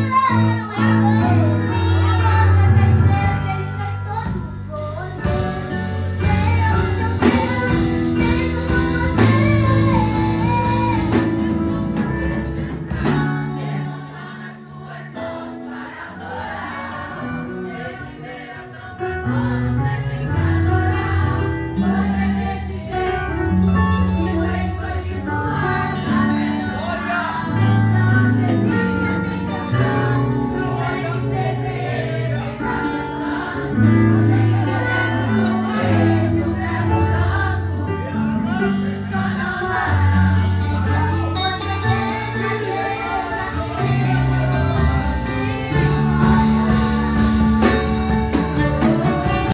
Música